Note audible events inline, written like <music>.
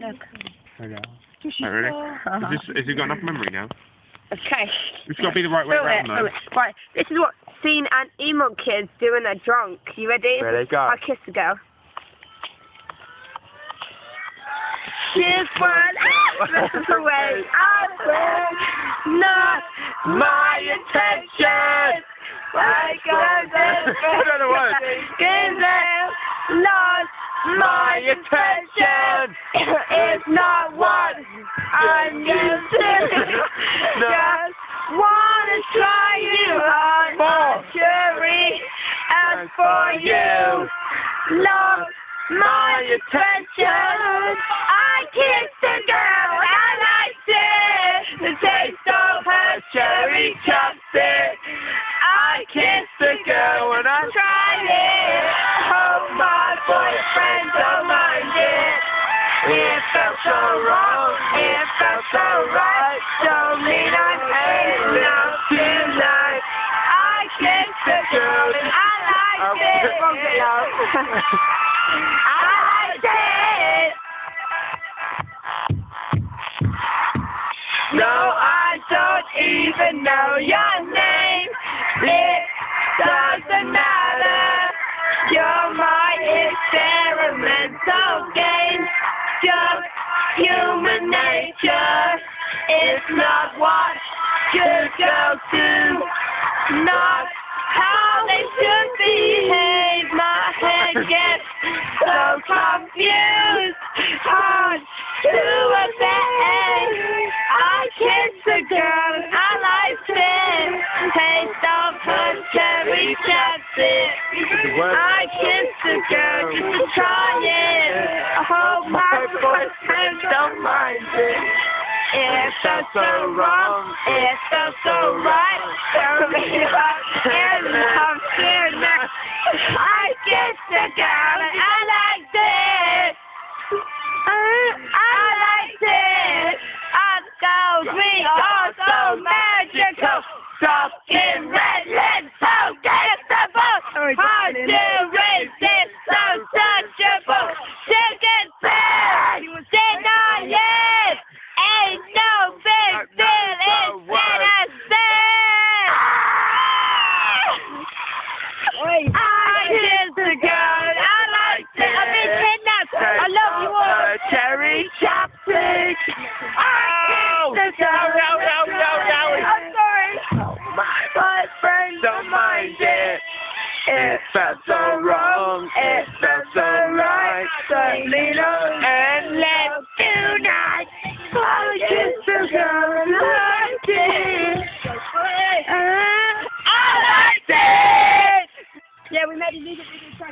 Look. Hello. Just Oh, really? Is uh-huh. this, has he got enough memory now? Okay. It's got to be the right way Film it, around film though. Right, this is what Scene and emo kids do when they're drunk. You ready? Ready, go. I kiss the girl. Kiss one, ah! <laughs> slip away, I beg not my attention. I got <laughs> I don't know what. Give them lost my attention. For you, lost my attention. I kissed a girl and I did the taste of her cherry chapstick. I kissed a girl when I tried it. Hope my boyfriend don't mind it. It felt so wrong, it felt so right. Don't mean I'm enough tonight. I I liked it. No, I don't even know your name. It doesn't matter. You're my experimental game. Just human nature. It's not what good girls do. So confused. Hard to obey. I kissed a girl and I liked it. Taste of her cherry chapstick. I kissed a girl just to try it. I hope my boyfriend don't mind it. It felt so wrong, it felt so right. Don't be up and I'm now. I kissed a girl and I liked it. Uh, I liked it. Girls, we are so magical. Soft in red lips, so kissable. Hard to felt so wrong, It felt so right. Certainly not. And let's. I kissed a girl and I liked it. I it. Yeah, we made a music video for